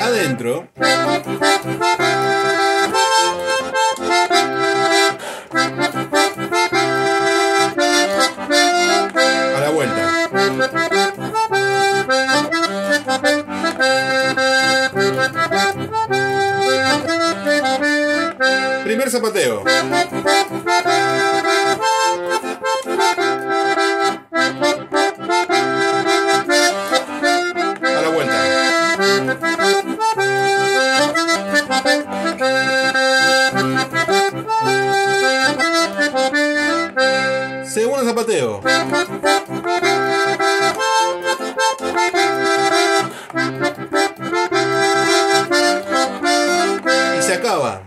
Adentro. A la vuelta. Primer zapateo. Segundo zapateo. Y se acaba.